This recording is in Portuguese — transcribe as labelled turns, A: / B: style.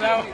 A: Não.